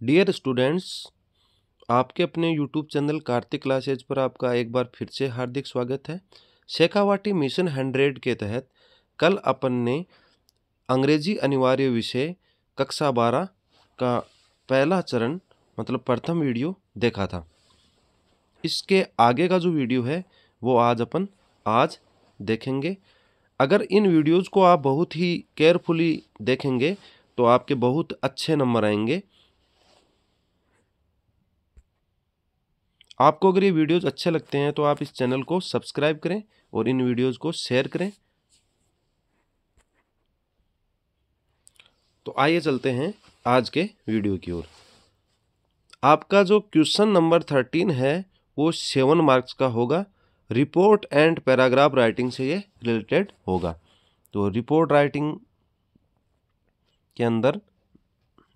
Dear students आपके अपने YouTube channel Kartik classes पर आपका एक बार फिर से हार्दिक स्वागत है। शेखावाटी मिशन हंड्रेड के तहत कल अपन ने अंग्रेज़ी अनिवार्य विषय कक्षा बारह का पहला चरण मतलब प्रथम वीडियो देखा था। इसके आगे का जो वीडियो है, वो आज अपन आज देखेंगे। अगर इन वीडियोज़ को आप बहुत ही केयरफुली देखेंगे तो आपके बहुत अच्छे नंबर आएँगे। आपको अगर ये वीडियोस अच्छे लगते हैं तो आप इस चैनल को सब्सक्राइब करें और इन वीडियोस को शेयर करें। तो आइए चलते हैं आज के वीडियो की ओर। आपका जो क्वेश्चन नंबर थर्टीन है, वो सेवन मार्क्स का होगा। रिपोर्ट एंड पैराग्राफ राइटिंग से ये रिलेटेड होगा। तो रिपोर्ट राइटिंग के अंदर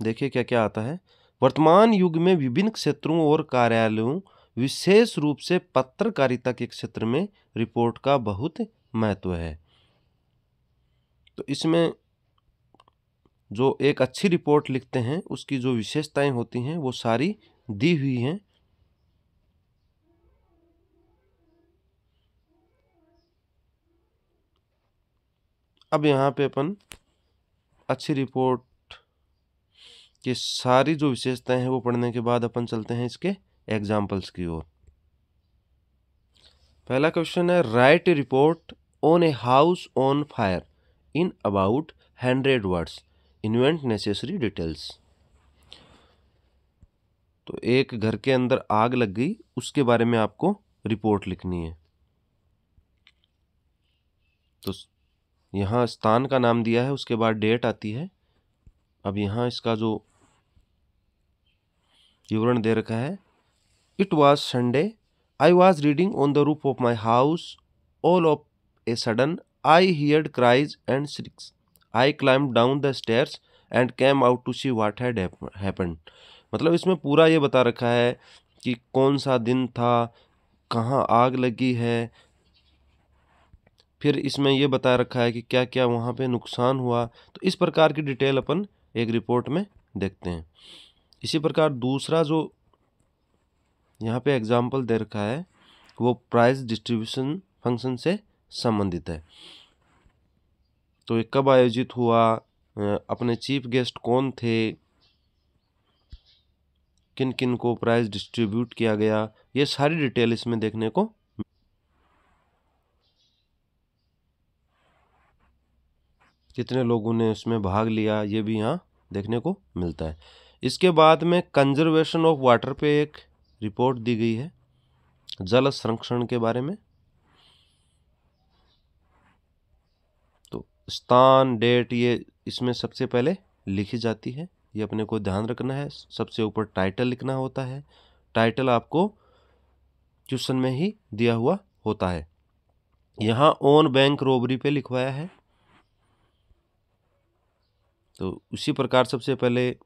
देखिए क्या क्या आता है। वर्तमान युग में विभिन्न क्षेत्रों और कार्यालयों विशेष रूप से पत्रकारिता के क्षेत्र में रिपोर्ट का बहुत महत्व है। तो इसमें जो एक अच्छी रिपोर्ट लिखते हैं, उसकी जो विशेषताएँ होती हैं, वो सारी दी हुई हैं। अब यहाँ पे अपन अच्छी रिपोर्ट की सारी जो विशेषताएँ हैं, वो पढ़ने के बाद अपन चलते हैं इसके एग्जाम्पल्स की ओर। पहला क्वेश्चन है write report on a house on fire in about hundred words invent necessary details तो एक घर के अंदर आग लग गई, उसके बारे में आपको रिपोर्ट लिखनी है। तो यहाँ स्थान का नाम दिया है, उसके बाद डेट आती है। अब यहाँ इसका जो विवरण दे रखा है It was Sunday. I was reading on the roof of my house. All of a sudden, I heard cries and shrieks. I climbed down the stairs came out to see what had happened. मतलब इसमें पूरा ये बता रखा है कि कौन सा दिन था कहाँ आग लगी है फिर इसमें ये बता रखा है कि क्या क्या वहाँ पे नुकसान हुआ तो इस प्रकार की डिटेल अपन एक रिपोर्ट में देखते हैं इसी प्रकार दूसरा जो यहाँ पे एग्ज़ाम्पल दे रखा है, वो प्राइस डिस्ट्रीब्यूशन फ़ंक्शन से संबंधित है। तो ये कब आयोजित हुआ अपने चीफ गेस्ट कौन थे किन किन को प्राइज डिस्ट्रीब्यूट किया गया, ये सारी डिटेल इसमें देखने को कितने लोगों ने इसमें भाग लिया, ये भी यहाँ देखने को मिलता है। इसके बाद में कंजर्वेशन ऑफ़ वाटर पे एक रिपोर्ट दी गई है जल संरक्षण के बारे में। तो स्थान, डेट, ये इसमें सबसे पहले लिखी जाती है। ये अपने को ध्यान रखना है। सबसे ऊपर टाइटल लिखना होता है। टाइटल आपको क्वेश्चन में ही दिया हुआ होता है। यहाँ ओन बैंक रोबरी पे लिखवाया है। तो उसी प्रकार सबसे पहले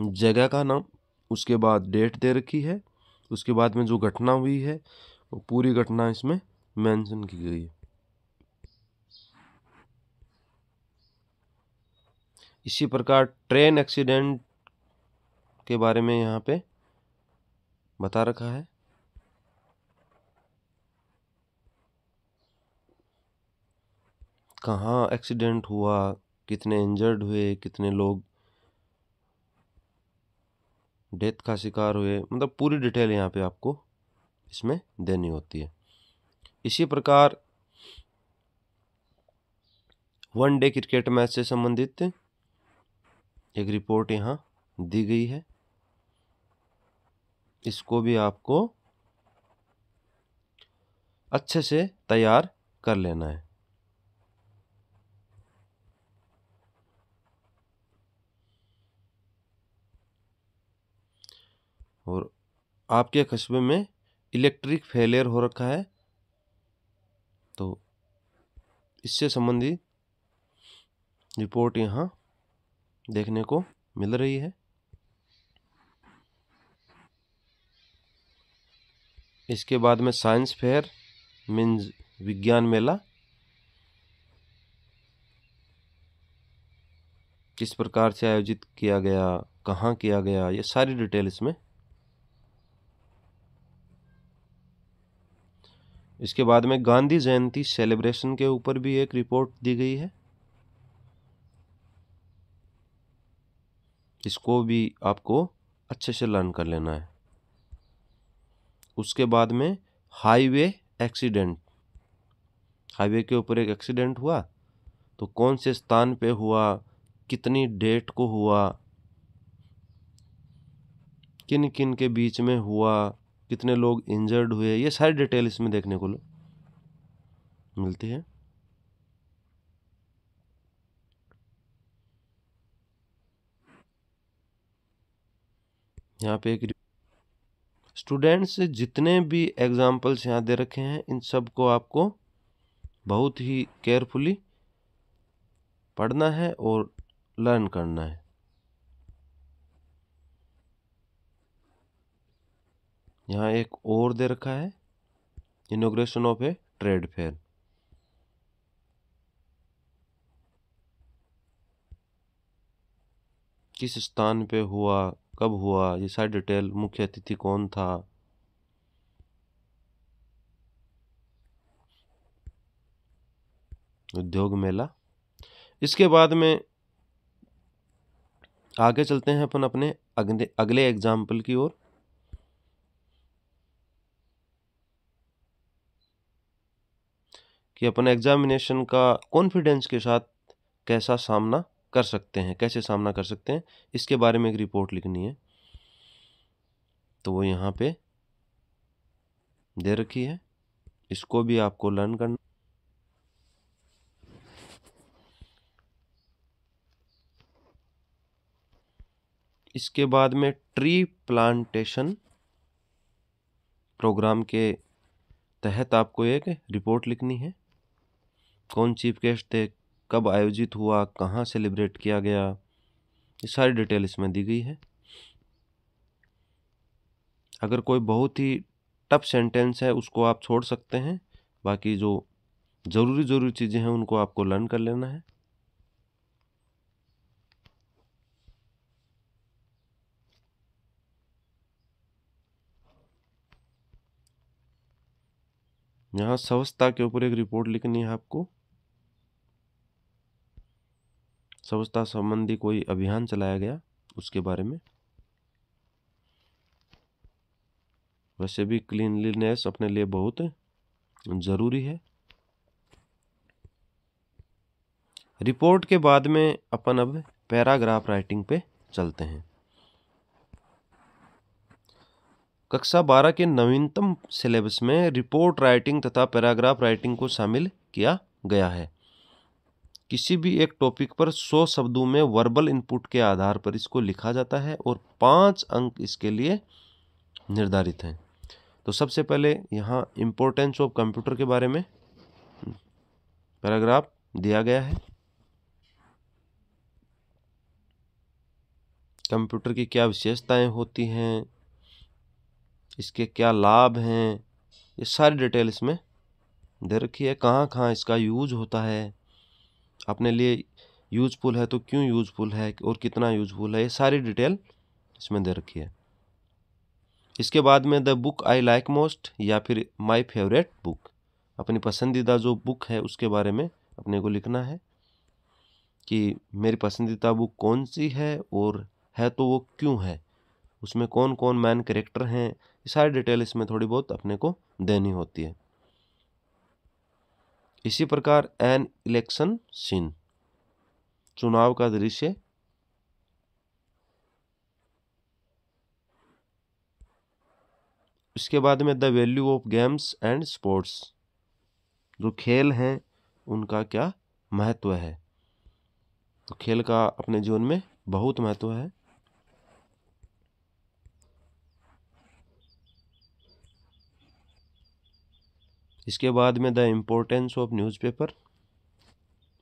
जगह का नाम उसके बाद डेट दे रखी है। उसके बाद में जो घटना हुई है, वो पूरी घटना इसमें मेंशन की गई है। इसी प्रकार ट्रेन एक्सीडेंट के बारे में यहाँ पे बता रखा है। कहाँ एक्सीडेंट हुआ, कितने इंजर्ड हुए, कितने लोग डेथ का शिकार हुए मतलब पूरी डिटेल यहाँ पे आपको इसमें देनी होती है। इसी प्रकार वन डे क्रिकेट मैच से संबंधित एक रिपोर्ट यहाँ दी गई है। इसको भी आपको अच्छे से तैयार कर लेना है। और आपके कस्बे में इलेक्ट्रिक फेलियर हो रखा है तो इससे संबंधित रिपोर्ट यहाँ देखने को मिल रही है। इसके बाद में साइंस फेयर मीन्स विज्ञान मेला, किस प्रकार से आयोजित किया गया, कहाँ किया गया, ये सारी डिटेल इसमें इसके बाद में गांधी जयंती सेलिब्रेशन के ऊपर भी एक रिपोर्ट दी गई है। इसको भी आपको अच्छे से लर्न कर लेना है। उसके बाद में हाईवे एक्सीडेंट। हाईवे के ऊपर एक एक्सीडेंट हुआ तो कौन से स्थान पे हुआ, कितनी डेट को हुआ किन किन के बीच में हुआ कितने लोग इंजर्ड हुए ये सारी डिटेल इसमें देखने को मिलती है। यहाँ पे एक स्टूडेंट्स जितने भी एग्जाम्पल्स यहाँ दे रखे हैं, इन सबको आपको बहुत ही केयरफुली पढ़ना है और लर्न करना है। यहाँ एक और दे रखा है inauguration of a trade fair किस स्थान पे हुआ, कब हुआ, ये सारी डिटेल मुख्य अतिथि कौन था? उद्योग मेला। इसके बाद में आगे चलते हैं अपन अपने अगले अगले एग्ज़ाम्पल की ओर। कि अपन एग्जामिनेशन का कॉन्फिडेंस के साथ कैसा सामना कर सकते हैं, कैसे सामना कर सकते हैं, इसके बारे में एक रिपोर्ट लिखनी है। तो वो यहाँ पे दे रखी है। इसको भी आपको लर्न करना। इसके बाद में ट्री प्लांटेशन प्रोग्राम के तहत आपको एक रिपोर्ट लिखनी है। कौन चीफ गेस्ट थे, कब आयोजित हुआ, कहाँ सेलिब्रेट किया गया, ये सारी डिटेल इसमें दी गई है। अगर कोई बहुत ही टफ सेंटेंस है, उसको आप छोड़ सकते हैं, बाकी जो ज़रूरी ज़रूरी चीज़ें हैं, उनको आपको लर्न कर लेना है। यहाँ स्वच्छता के ऊपर एक रिपोर्ट लिखनी है आपको। स्वच्छता संबंधी कोई अभियान चलाया गया उसके बारे में? वैसे भी क्लीनलीनेस अपने लिए बहुत ज़रूरी है। रिपोर्ट के बाद में अपन अब पैराग्राफ राइटिंग पे चलते हैं। कक्षा बारह के नवीनतम सिलेबस में रिपोर्ट राइटिंग तथा पैराग्राफ राइटिंग को शामिल किया गया है। किसी भी एक टॉपिक पर सौ शब्दों में वर्बल इनपुट के आधार पर इसको लिखा जाता है और पाँच अंक इसके लिए निर्धारित हैं। तो सबसे पहले यहाँ इम्पोर्टेंस ऑफ़ कंप्यूटर के बारे में पैराग्राफ दिया गया है। कंप्यूटर की क्या विशेषताएँ होती हैं? इसके क्या लाभ हैं? ये सारी डिटेल इसमें दे रखी है। कहाँ कहाँ इसका यूज़ होता है? अपने लिए यूजफुल है तो क्यों यूजफुल है और कितना यूजफुल है, ये सारी डिटेल इसमें दे रखी है। इसके बाद में the book I like most या फिर माय फेवरेट बुक अपनी पसंदीदा जो बुक है, उसके बारे में अपने को लिखना है कि मेरी पसंदीदा बुक कौन सी है और है तो वो क्यों है। उसमें कौन कौन मैन करेक्टर हैं, ये सारी डिटेल इसमें थोड़ी बहुत अपने को देनी होती है। इसी प्रकार एन इलेक्शन सीन चुनाव का दृश्य। इसके बाद में the value of games and sports जो खेल हैं, उनका क्या महत्व है? तो खेल का अपने जीवन में बहुत महत्व है। इसके बाद में द इम्पोर्टेंस ऑफ़ न्यूज़पेपर,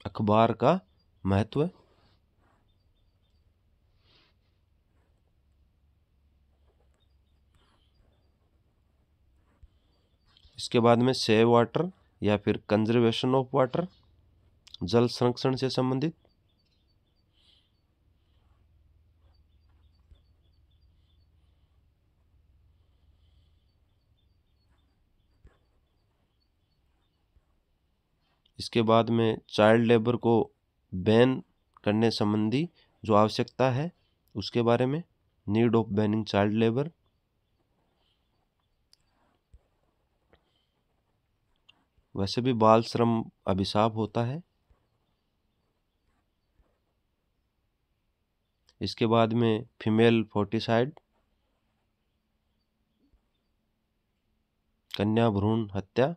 अखबार का महत्व। इसके बाद में सेव वाटर या फिर कंजर्वेशन ऑफ़ वाटर, जल संरक्षण से संबंधित। इसके बाद में चाइल्ड लेबर को बैन करने संबंधी जो आवश्यकता है, उसके बारे में need of banning child labour वैसे भी बाल श्रम अभिशाप होता है। इसके बाद में फीमेल फोर्टिसाइड कन्या भ्रूण हत्या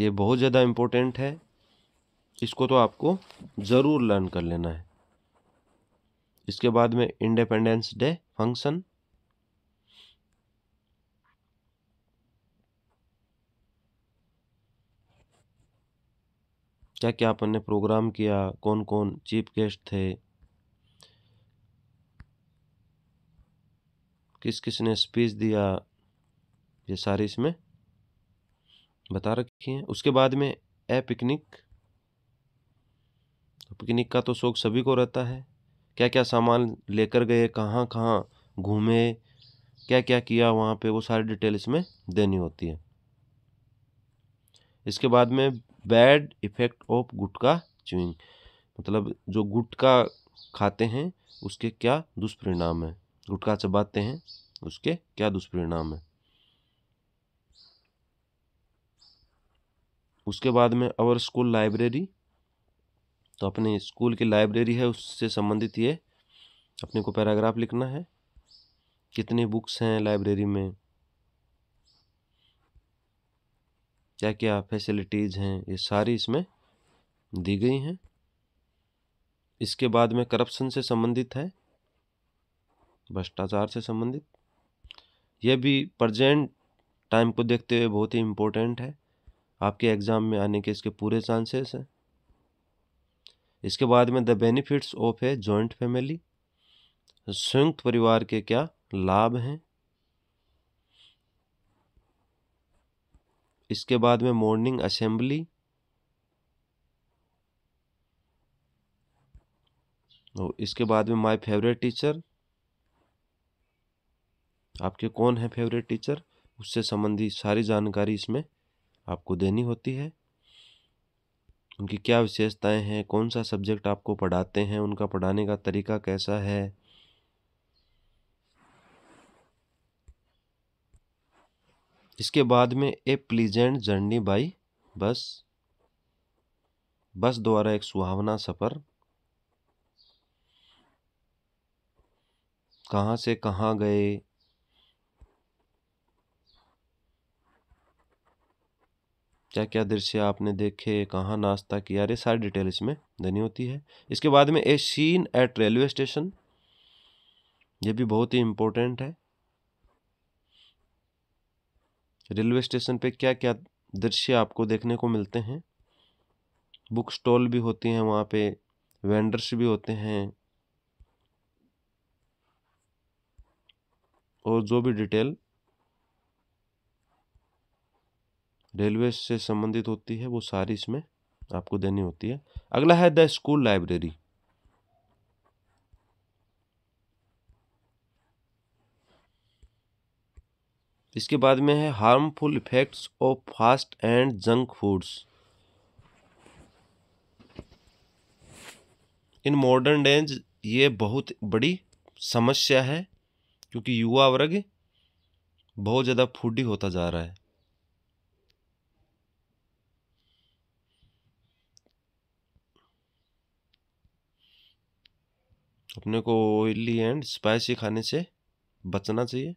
ये बहुत ज़्यादा इम्पोर्टेंट है। इसको तो आपको ज़रूर लर्न कर लेना है। इसके बाद में इंडिपेंडेंस डे फ़ंक्शन क्या क्या अपन ने प्रोग्राम किया कौन कौन चीफ गेस्ट थे? किस किस ने स्पीच दिया? ये सारी इसमें बता रखी हैं। उसके बाद में ए पिकनिक। तो पिकनिक का तो शौक सभी को रहता है। क्या क्या सामान लेकर गए कहाँ कहाँ घूमे क्या क्या किया वहाँ पे, वो सारी डिटेल इसमें देनी होती है। इसके बाद में bad effect of gutka chewing. मतलब जो गुटका खाते हैं, उसके क्या दुष्परिणाम है? गुटखा चबाते हैं, उसके क्या दुष्परिणाम है? उसके बाद में अवर स्कूल लाइब्रेरी तो अपने स्कूल की लाइब्रेरी है, उससे संबंधित ये, अपने को पैराग्राफ लिखना है, कितनी बुक्स हैं लाइब्रेरी में, क्या क्या फैसिलिटीज़ हैं, ये सारी इसमें दी गई हैं। इसके बाद में करप्शन से संबंधित है, भ्रष्टाचार से संबंधित यह भी प्रजेंट टाइम को देखते हुए बहुत ही इम्पोर्टेंट है। आपके एग्ज़ाम में आने के इसके पूरे चांसेस हैं। इसके बाद में the benefits of a joint family. संयुक्त परिवार के क्या लाभ हैं? इसके बाद में मॉर्निंग असेंबली। और इसके बाद में माय फेवरेट टीचर। आपके कौन है फेवरेट टीचर? उससे संबंधी सारी जानकारी इसमें आपको देनी होती है? उनकी क्या विशेषताएँ हैं? कौन सा सब्जेक्ट आपको पढ़ाते हैं? उनका पढ़ाने का तरीका कैसा है? इसके बाद में ए प्लीजेंट जर्नी बाई बस। बस द्वारा एक सुहावना सफ़र। कहाँ से कहाँ गए? क्या क्या दृश्य आपने देखे, कहाँ नाश्ता किया? अरे, सारी डिटेल इसमें देनी होती है। इसके बाद में a scene at railway station. ये भी बहुत ही इम्पोर्टेंट है। रेलवे स्टेशन पे क्या क्या दृश्य आपको देखने को मिलते हैं? बुक स्टॉल भी होती हैं वहाँ पे, वेंडर्स भी होते हैं। और जो भी डिटेल रेलवे से संबंधित होती है, वो सारी इसमें आपको देनी होती है। अगला है द स्कूल लाइब्रेरी। इसके बाद में है harmful effects of fast and junk foods. In modern days ये बहुत बड़ी समस्या है, क्योंकि युवा वर्ग बहुत ज़्यादा फूडी होता जा रहा है। अपने को ऑयली एंड स्पाइसी खाने से बचना चाहिए।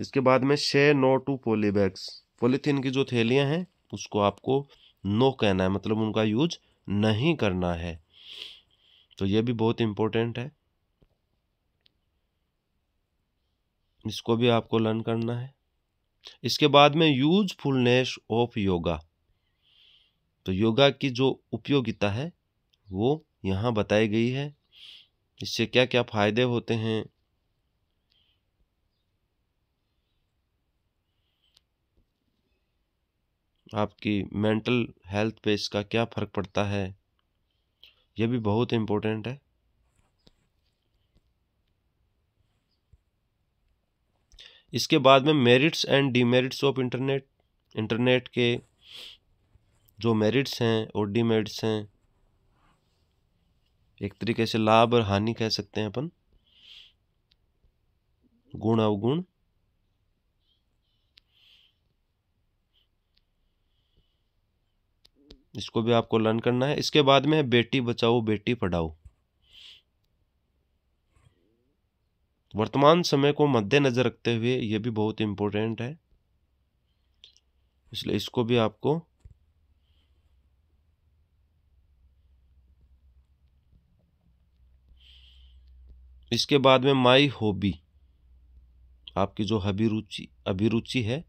इसके बाद में say no to poly bags polythene की जो थैलियाँ हैं, उसको आपको नो कहना है मतलब उनका यूज़ नहीं करना है। तो ये भी बहुत इम्पोर्टेंट है। इसको भी आपको लर्न करना है। इसके बाद में यूजफुलनेस ऑफ़ योगा तो योगा की जो उपयोगिता है वो यहाँ बताई गई है। इससे क्या क्या फ़ायदे होते हैं? आपकी मेंटल हेल्थ पे इसका क्या फ़र्क पड़ता है? यह भी बहुत इम्पोर्टेंट है। इसके बाद में merits and demerits of internet internet के जो मेरिट्स हैं और डीमेरिट्स हैं एक तरीके से लाभ और हानि कह सकते हैं अपन। गुण अवगुण। इसको भी आपको लर्न करना है। इसके बाद में बेटी बचाओ, बेटी पढ़ाओ। वर्तमान समय को मद्देनजर रखते हुए यह भी बहुत इंपॉर्टेंट है। इसलिए इसको भी आपको इसके बाद में माई हॉबी आपकी जो अभिरुचि अभिरुचि है,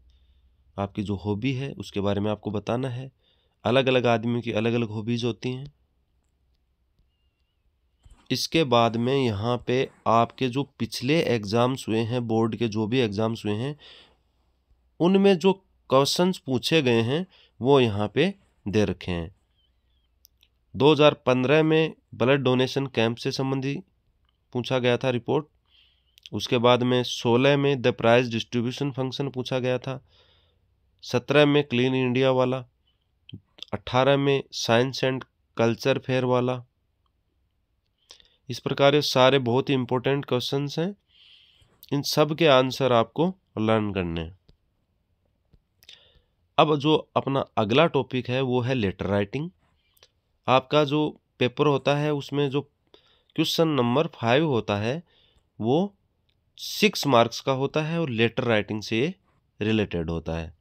आपकी जो हॉबी है, उसके बारे में आपको बताना है। अलग अलग आदमियों की अलग अलग हॉबीज होती हैं। इसके बाद में यहाँ पे आपके जो पिछले एग्ज़ाम्स हुए हैं बोर्ड के जो भी एग्ज़ाम्स हुए हैं, उनमें जो क्वेश्चंस पूछे गए हैं, वो यहाँ पे दे रखे हैं। 2015 में ब्लड डोनेशन कैंप से संबंधी पूछा गया था रिपोर्ट। उसके बाद में 16 में द प्राइज डिस्ट्रीब्यूशन फ़ंक्शन पूछा गया था। 17 में क्लीन इंडिया वाला। 18 में साइंस एंड कल्चर फेयर वाला। इस प्रकार ये सारे बहुत ही इंपॉर्टेंट क्वेश्चंस हैं। इन सब के आंसर आपको लर्न करने हैं। अब जो अपना अगला टॉपिक है वो है लेटर राइटिंग आपका जो पेपर होता है उसमें जो क्वेश्चन नंबर फाइव होता है, वो सिक्स मार्क्स का होता है और लेटर राइटिंग से रिलेटेड होता है।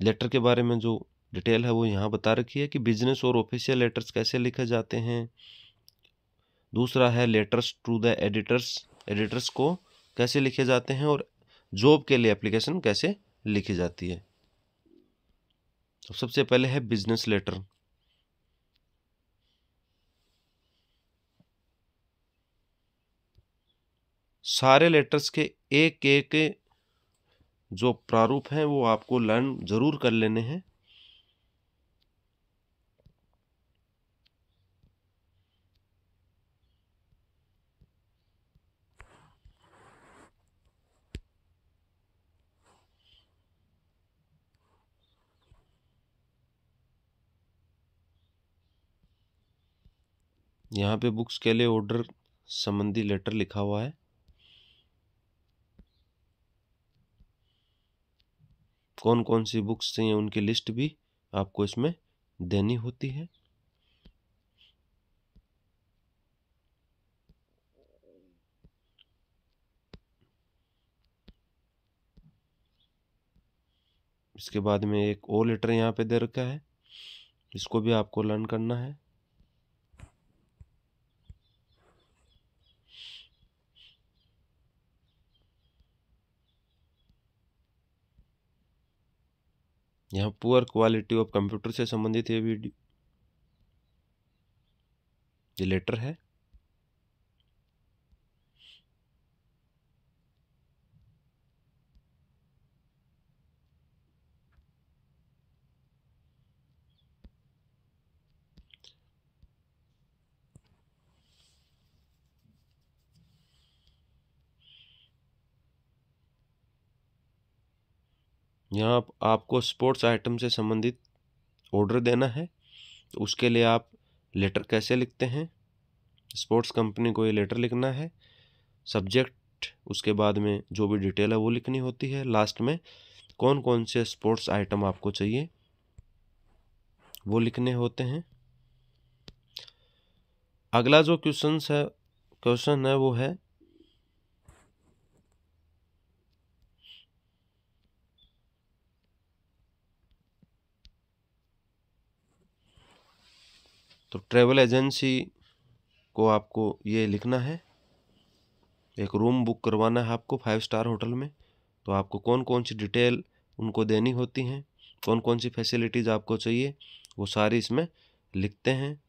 लेटर के बारे में जो डिटेल है वो यहाँ बता रखी है कि बिज़नेस और ऑफिशियल लेटर्स कैसे लिखे जाते हैं। दूसरा है letters to the editors editors को कैसे लिखे जाते हैं और जॉब के लिए एप्लीकेशन कैसे लिखी जाती है। तो सबसे पहले है बिज़नेस लेटर सारे लेटर्स के एक एक जो प्रारूप हैं वो आपको लर्न ज़रूर कर लेने हैं। यहाँ पे बुक्स के लिए ऑर्डर संबंधी लेटर लिखा हुआ है। कौन कौन सी बुक्स चाहिए उनकी लिस्ट भी आपको इसमें देनी होती है। इसके बाद में एक और लेटर यहाँ पे दे रखा है। इसको भी आपको लर्न करना है। यहाँ पुअर क्वालिटी ऑफ़ कंप्यूटर से संबंधित ये वीडियो ये लेटर है। यहाँ आप, आपको स्पोर्ट्स आइटम से संबंधित ऑर्डर देना है तो उसके लिए आप लेटर कैसे लिखते हैं? स्पोर्ट्स कंपनी को ये लेटर लिखना है। सब्जेक्ट उसके बाद में जो भी डिटेल है वो लिखनी होती है। लास्ट में कौन कौन से स्पोर्ट्स आइटम आपको चाहिए वो लिखने होते हैं। अगला जो क्वेश्चन है क्वेश्चन है वो है तो ट्रैवल एजेंसी को आपको ये लिखना है। एक रूम बुक करवाना है आपको फाइव स्टार होटल में। तो आपको कौन कौन सी डिटेल उनको देनी होती हैं कौन कौन सी फैसिलिटीज़ आपको चाहिए, वो सारी इसमें लिखते हैं।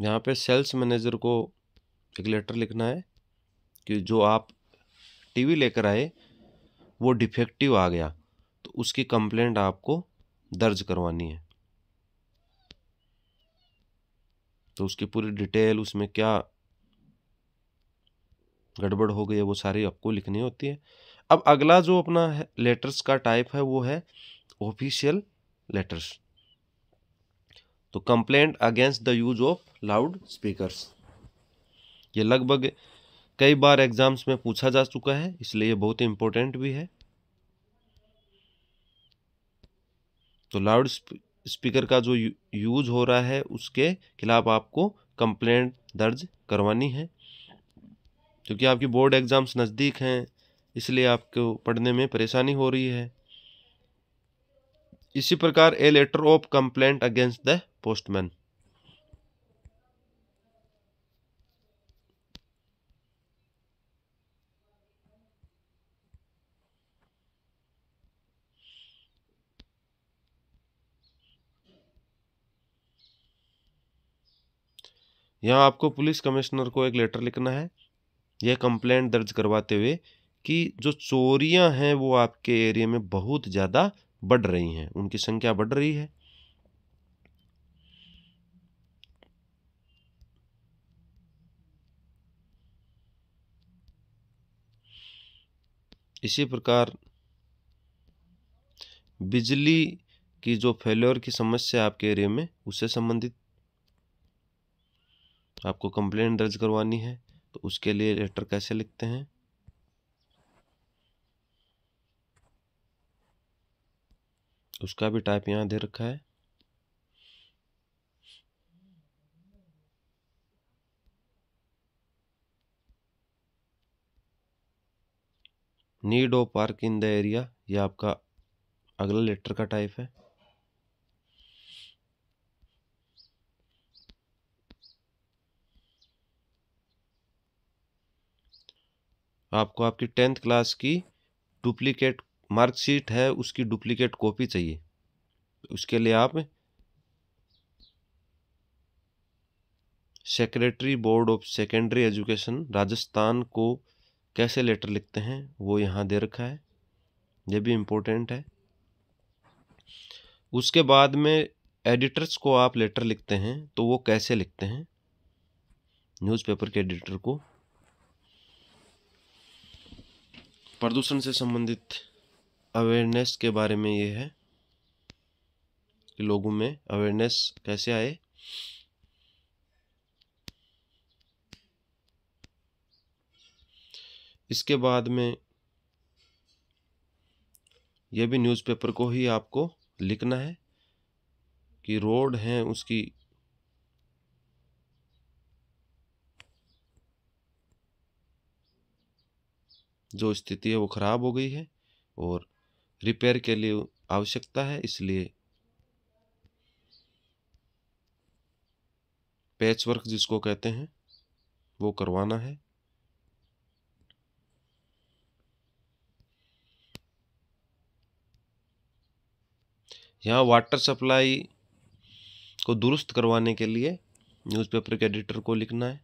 यहाँ पे सेल्स मैनेजर को एक लेटर लिखना है कि जो आप टीवी लेकर आए, वो डिफेक्टिव आ गया तो उसकी कंप्लेंट आपको दर्ज करवानी है। तो उसकी पूरी डिटेल, उसमें क्या गड़बड़ हो गई है, वो सारी आपको लिखनी होती है। अब अगला जो अपना लेटर्स का टाइप है, वो है ऑफिशियल लेटर्स। तो complaint against the use of loudspeakers ये लगभग कई बार एग्ज़ाम्स में पूछा जा चुका है, इसलिए ये बहुत इंपॉर्टेंट भी है। तो लाउड स्पीकर का जो यूज़ हो रहा है, उसके खिलाफ आपको कंप्लेंट दर्ज करवानी है। क्योंकि आपकी बोर्ड एग्ज़ाम्स नज़दीक हैं, इसलिए आपको पढ़ने में परेशानी हो रही है। इसी प्रकार a letter of complaint against the postman यहाँ आपको पुलिस कमिश्नर को एक लेटर लिखना है। यह कंप्लेंट दर्ज करवाते हुए कि जो चोरियाँ हैं वो आपके एरिया में बहुत ज़्यादा बढ़ रही हैं। उनकी संख्या बढ़ रही है। इसी प्रकार बिजली की जो फेल्योर की समस्या आपके एरिया में, उससे संबंधित आपको कंप्लेंट दर्ज करवानी है तो उसके लिए लेटर कैसे लिखते हैं? उसका भी टाइप यहाँ दे रखा है। Need of park in the area, ये आपका अगला लेटर का टाइप है। आपको आपकी टेंथ क्लास की डुप्लीकेट मार्कशीट है, उसकी डुप्लीकेट कॉपी चाहिए। उसके लिए आप secretary board of secondary education Rajasthan को कैसे लेटर लिखते हैं, वो यहाँ दे रखा है, ये भी इम्पोर्टेंट है। उसके बाद में एडिटर्स को आप लेटर लिखते हैं तो वो कैसे लिखते हैं? न्यूज़पेपर के एडिटर को। प्रदूषण से संबंधित अवेयरनेस के बारे में ये है कि लोगों में अवेयरनेस कैसे आए। इसके बाद में यह भी न्यूज़पेपर को ही आपको लिखना है कि रोड हैं उसकी। जो स्थिति है वो ख़राब हो गई है और रिपेयर के लिए आवश्यकता है, इसलिए पैच वर्क जिसको कहते हैं, वो करवाना है। यहाँ वाटर सप्लाई को दुरुस्त करवाने के लिए न्यूज़पेपर के एडिटर को लिखना है।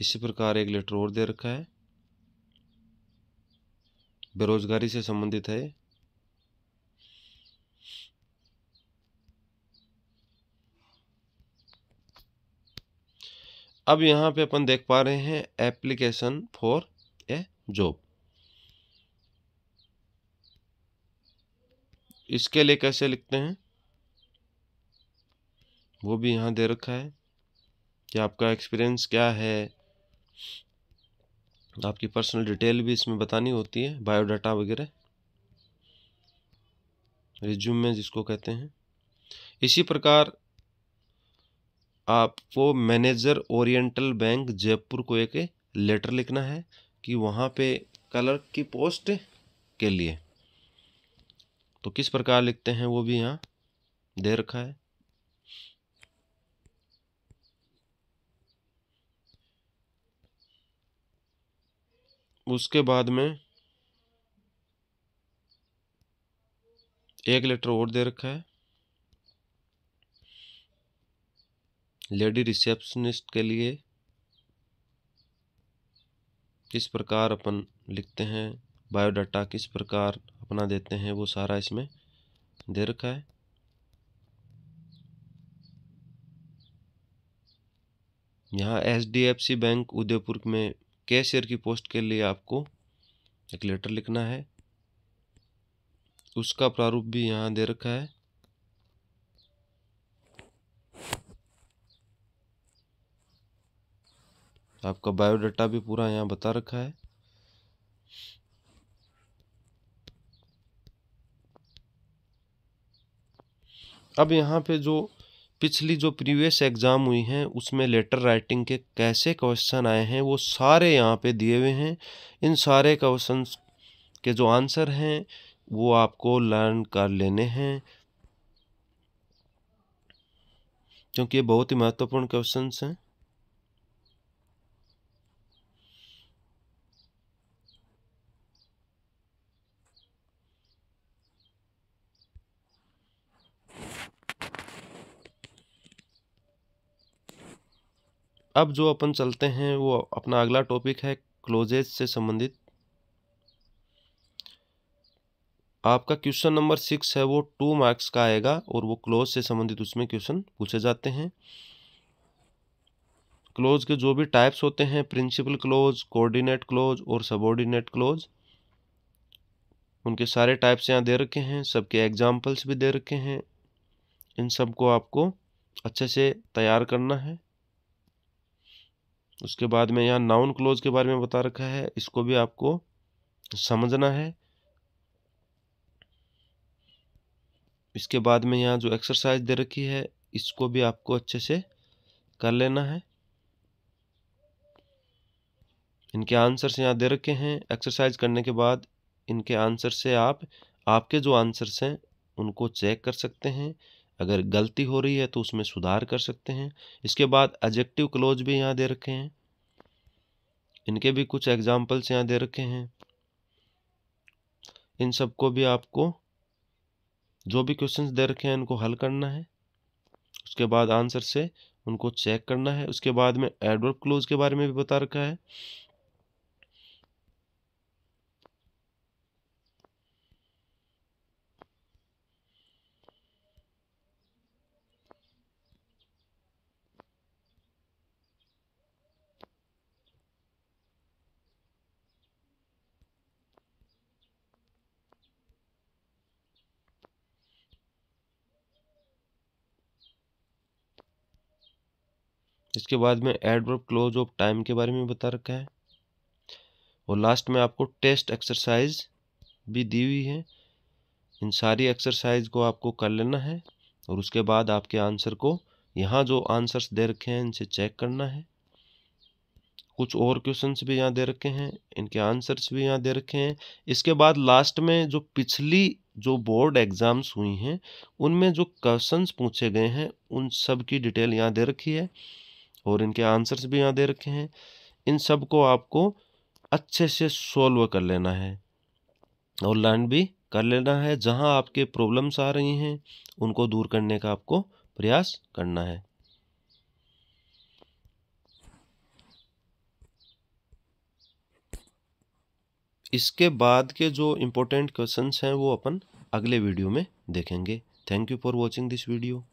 इसी प्रकार एक लेटर और दे रखा है। बेरोजगारी से संबंधित है? अब यहाँ पे अपन देख पा रहे हैं एप्लीकेशन फॉर ए जॉब इसके लिए कैसे लिखते हैं? वो भी यहाँ दे रखा है कि आपका एक्सपीरियंस क्या है? आपकी पर्सनल डिटेल भी इसमें बतानी होती है बायोडाटा वगैरह। रिज्यूम में जिसको कहते हैं। इसी प्रकार आपको मैनेजर ओरिएंटल बैंक जयपुर को एक लेटर लिखना है कि वहाँ पे क्लर्क की पोस्ट के लिए। तो किस प्रकार लिखते हैं वो भी यहाँ दे रखा है। उसके बाद में एक लेटर और दे रखा है। लेडी रिसेप्शनिस्ट के लिए किस प्रकार अपन लिखते हैं बायोडाटा किस प्रकार अपना देते हैं, वो सारा इसमें दे रखा है। यहाँ H D F C bank Udaipur में कैशियर की पोस्ट के लिए आपको एक लेटर लिखना है। उसका प्रारूप भी यहाँ दे रखा है। आपका बायोडाटा भी पूरा यहाँ बता रखा है। अब यहाँ पे जो पिछली जो प्रीवियस एग्ज़ाम हुई हैं, उसमें लेटर राइटिंग के कैसे क्वेश्चन आए हैं, वो सारे यहाँ पे दिए हुए हैं। इन सारे क्वेश्चन के जो आंसर हैं, वो आपको लर्न कर लेने हैं। क्योंकि ये बहुत ही महत्वपूर्ण क्वेश्चन हैं। अब जो अपन चलते हैं, वो अपना अगला टॉपिक है क्लोजेज से संबंधित। आपका क्वेश्चन नंबर सिक्स है, वो टू मार्क्स का आएगा और वो क्लोज से संबंधित उसमें क्वेश्चन पूछे जाते हैं। क्लोज के जो भी टाइप्स होते हैं प्रिंसिपल क्लोज कोऑर्डिनेट क्लोज और सबॉर्डिनेट क्लोज उनके सारे टाइप्स यहाँ दे रखे हैं, सबके एग्जाम्पल्स भी दे रखे हैं। इन सबको आपको अच्छे से तैयार करना है। उसके बाद में यहाँ नाउन क्लोज के बारे में बता रखा है, इसको भी आपको समझना है। इसके बाद में यहाँ जो एक्सरसाइज दे रखी है, इसको भी आपको अच्छे से कर लेना है। इनके आंसर्स यहाँ दे रखे हैं। एक्सरसाइज करने के बाद इनके आंसर से आप, आपके जो आंसर्स हैं, उनको चेक कर सकते हैं। अगर गलती हो रही है तो उसमें सुधार कर सकते हैं। इसके बाद एजेक्टिव क्लोज भी यहाँ दे रखे हैं। इनके भी कुछ एग्जाम्पल्स यहाँ दे रखे हैं। इन सबको भी आपको जो भी क्वेश्चंस दे रखे हैं उनको हल करना है। उसके बाद आंसर से उनको चेक करना है। उसके बाद में एडवर्ब क्लोज के बारे में भी बता रखा है। इसके बाद में एडवर्ब क्लोज ऑफ़ टाइम के बारे में बता रखा है। और लास्ट में आपको टेस्ट एक्सरसाइज भी दी हुई है। इन सारी एक्सरसाइज को आपको कर लेना है और उसके बाद आपके आंसर को यहाँ जो आंसर्स दे रखे हैं, इनसे चेक करना है। कुछ और क्वेश्चंस भी यहाँ दे रखे हैं, इनके आंसर्स भी यहाँ दे रखे हैं। इसके बाद लास्ट में जो पिछली जो बोर्ड एग्ज़ाम्स हुई हैं, उनमें जो क्वेश्चंस पूछे गए हैं, उन सब की डिटेल यहाँ दे रखी है। और इनके आंसर्स भी यहाँ दे रखे हैं। इन सबको आपको अच्छे से सॉल्व कर लेना है और लर्न भी कर लेना है। जहाँ आपके प्रॉब्लम्स आ रही हैं, उनको दूर करने का आपको प्रयास करना है। इसके बाद के जो इम्पोर्टेंट क्वेश्चंस हैं, वो अपन अगले वीडियो में देखेंगे। Thank you for watching this video